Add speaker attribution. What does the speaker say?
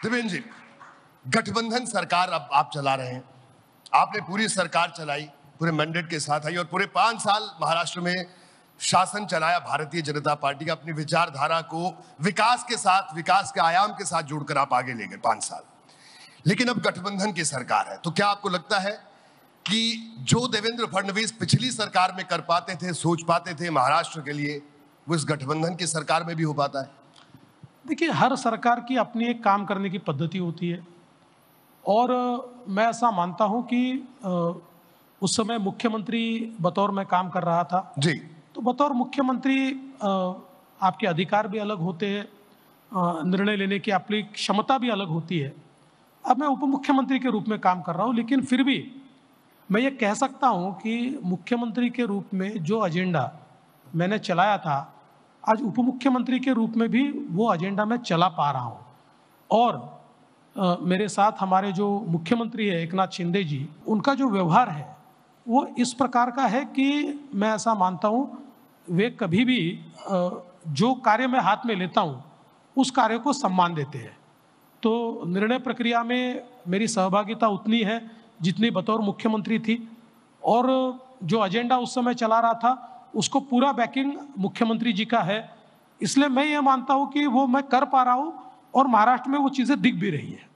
Speaker 1: देवेंद्र जी, गठबंधन सरकार अब आप चला रहे हैं। आपने पूरी सरकार चलाई, पूरे मैंडेट के साथ आई और पूरे पाँच साल महाराष्ट्र में शासन चलाया भारतीय जनता पार्टी का अपनी विचारधारा को विकास के साथ, विकास के आयाम के साथ जोड़कर आप आगे ले गए पाँच साल। लेकिन अब गठबंधन की सरकार है तो क्या आपको लगता है कि जो देवेंद्र फडणवीस पिछली सरकार में कर पाते थे, सोच पाते थे महाराष्ट्र के लिए, वो इस गठबंधन की सरकार में भी हो पाता है?
Speaker 2: देखिए हर सरकार की अपनी एक काम करने की पद्धति होती है। और मैं ऐसा मानता हूँ कि उस समय मुख्यमंत्री बतौर मैं काम कर रहा था।
Speaker 1: जी।
Speaker 2: तो बतौर मुख्यमंत्री आपके अधिकार भी अलग होते हैं निर्णय लेने की आपकी क्षमता भी अलग होती है। अब मैं उप मुख्यमंत्री के रूप में काम कर रहा हूँ लेकिन फिर भी मैं ये कह सकता हूँ कि मुख्यमंत्री के रूप में जो एजेंडा मैंने चलाया था आज उप मुख्यमंत्री के रूप में भी वो एजेंडा मैं चला पा रहा हूँ। और अ, मेरे साथ हमारे जो मुख्यमंत्री है एक नाथ शिंदे जी उनका जो व्यवहार है वो इस प्रकार का है कि मैं ऐसा मानता हूँ वे कभी भी अ, जो कार्य मैं हाथ में लेता हूँ उस कार्य को सम्मान देते हैं। तो निर्णय प्रक्रिया में मेरी सहभागिता उतनी है जितनी बतौर मुख्यमंत्री थी। और जो एजेंडा उस समय चला रहा था उसको पूरा बैकिंग मुख्यमंत्री जी का है। इसलिए मैं ये मानता हूँ कि वो मैं कर पा रहा हूँ और महाराष्ट्र में वो चीज़ें दिख भी रही है।